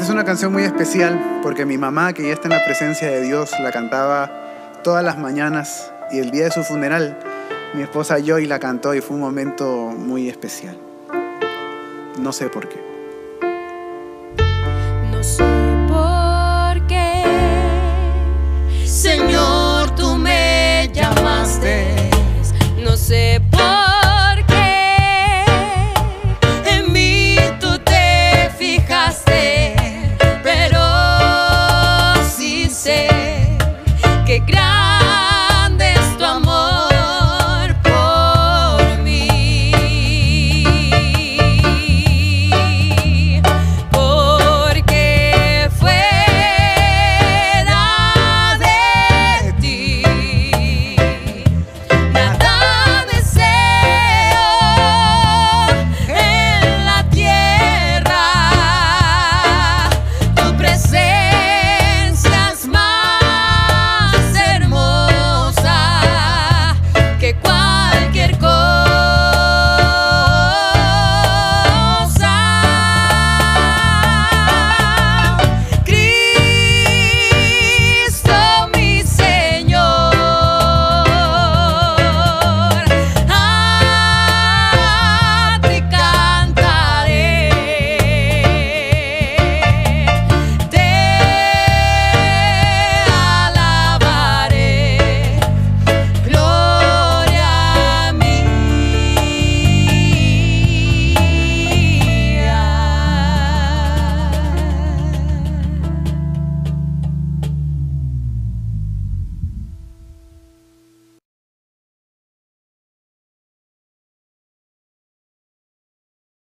Es una canción muy especial porque mi mamá, que ya está en la presencia de Dios, la cantaba todas las mañanas y el día de su funeral, mi esposa Joy la cantó y fue un momento muy especial. No sé por qué.